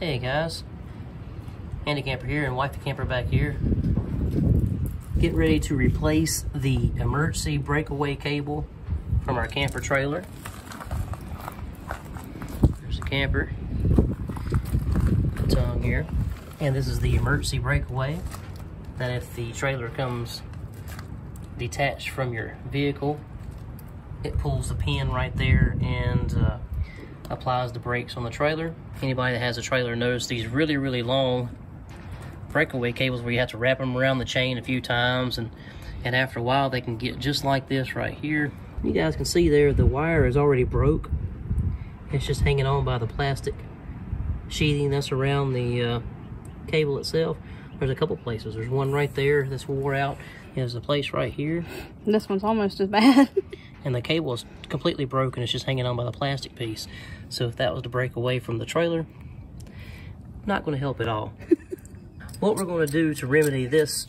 Hey guys, Handi Camper here and Wifey Camper back here. Get ready to replace the emergency breakaway cable from our camper trailer. There's the camper, the tongue here. And this is the emergency breakaway that if the trailer comes detached from your vehicle, it pulls the pin right there and uh, applies the brakes on the trailer. Anybody that has a trailer knows these really, really long breakaway cables where you have to wrap them around the chain a few times and, and after a while they can get just like this right here. You guys can see there the wire is already broke. It's just hanging on by the plastic sheathing that's around the uh, cable itself. There's a couple places. There's one right there that's wore out. There's a place right here. This one's almost as bad. and the cable is completely broken. It's just hanging on by the plastic piece. So if that was to break away from the trailer, not going to help at all. what we're going to do to remedy this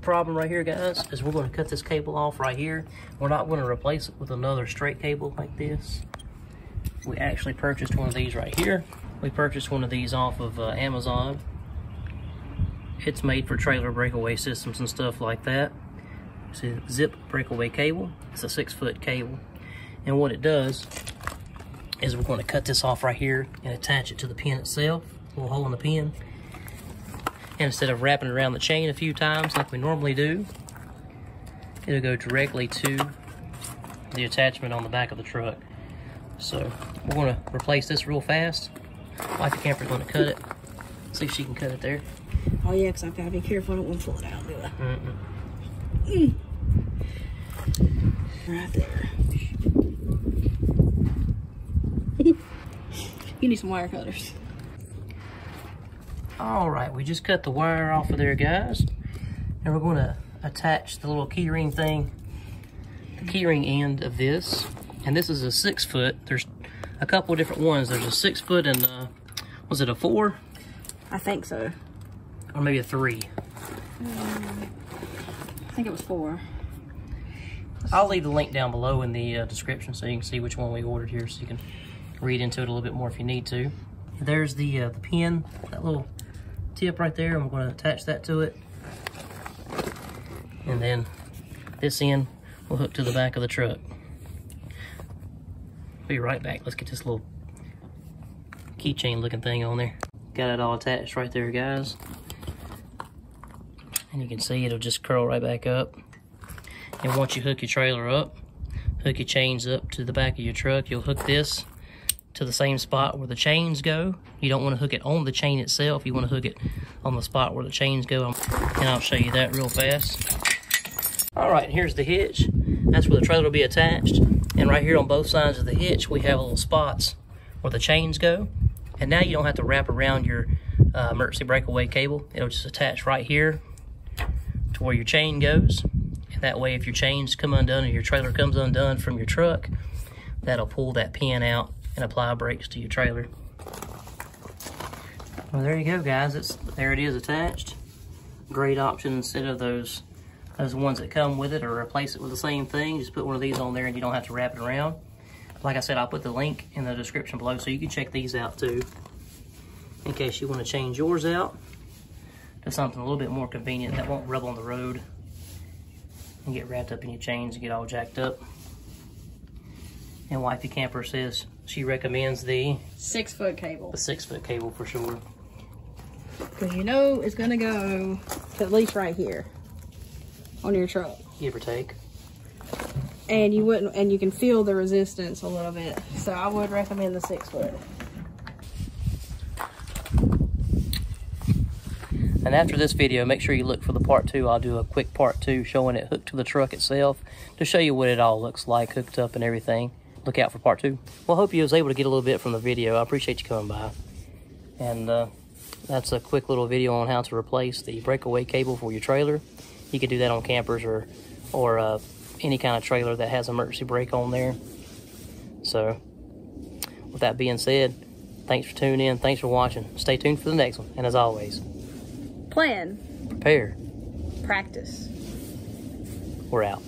problem right here, guys, is we're going to cut this cable off right here. We're not going to replace it with another straight cable like this. We actually purchased one of these right here. We purchased one of these off of uh, Amazon. It's made for trailer breakaway systems and stuff like that. It's a zip breakaway cable. It's a six foot cable. And what it does is we're going to cut this off right here and attach it to the pin itself, a little hole in the pin. And instead of wrapping around the chain a few times like we normally do, it'll go directly to the attachment on the back of the truck. So we're going to replace this real fast. Wifey Camper's going to cut it. See if she can cut it there. Oh yeah, because I've got to be careful. I don't want to pull it out, do I? Mm -mm. Mm. Right there. you need some wire cutters. All right, we just cut the wire off of there, guys. And we're gonna attach the little keyring thing, the keyring end of this. And this is a six foot. There's a couple different ones. There's a six foot and uh, was it a four? I think so. Or maybe a three. Um, I think it was four. I'll leave the link down below in the uh, description so you can see which one we ordered here so you can read into it a little bit more if you need to. There's the, uh, the pin, that little tip right there. I'm going to attach that to it. And then this end will hook to the back of the truck. Be right back. Let's get this little keychain looking thing on there. Got it all attached right there, guys. And you can see it'll just curl right back up. And once you hook your trailer up, hook your chains up to the back of your truck, you'll hook this to the same spot where the chains go. You don't want to hook it on the chain itself. You want to hook it on the spot where the chains go. And I'll show you that real fast. All right, here's the hitch. That's where the trailer will be attached. And right here on both sides of the hitch, we have little spots where the chains go. And now you don't have to wrap around your uh, emergency breakaway cable. It'll just attach right here to where your chain goes. And that way, if your chains come undone or your trailer comes undone from your truck, that'll pull that pin out and apply brakes to your trailer. Well, there you go, guys. It's There it is attached. Great option instead of those those ones that come with it or replace it with the same thing. Just put one of these on there and you don't have to wrap it around. Like I said, I'll put the link in the description below so you can check these out too in case you want to change yours out to something a little bit more convenient that won't rub on the road and get wrapped up in your chains and get all jacked up. And Wifey Camper says she recommends the six foot cable. The six foot cable for sure. Because you know it's gonna go at least right here on your truck. Give or take. And you wouldn't, and you can feel the resistance a little bit. So I would recommend the six foot. And after this video, make sure you look for the part two. I'll do a quick part two showing it hooked to the truck itself to show you what it all looks like hooked up and everything. Look out for part two. Well, I hope you was able to get a little bit from the video. I appreciate you coming by. And uh, that's a quick little video on how to replace the breakaway cable for your trailer. You can do that on campers or, or uh, any kind of trailer that has emergency brake on there. So, with that being said, thanks for tuning in. Thanks for watching. Stay tuned for the next one. And as always, plan, prepare, practice. we're out.